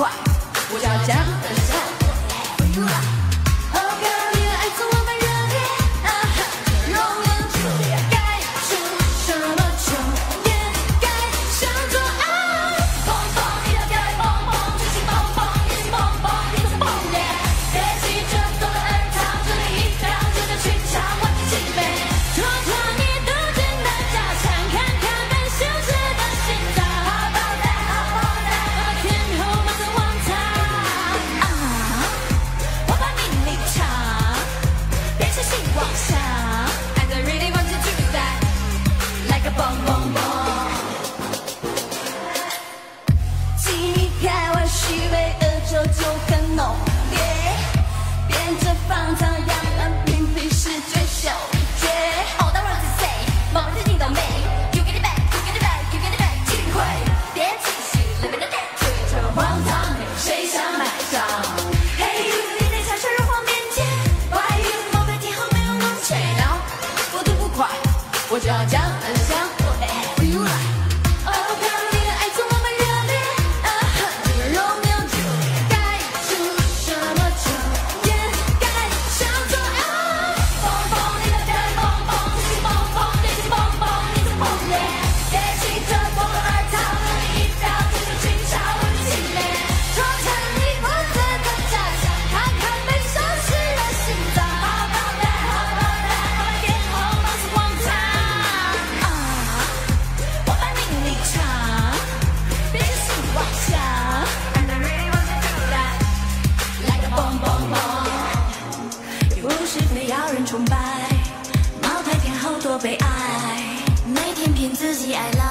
我叫江德华。就要讲白茅台瓶，好多悲哀。每天骗自己爱。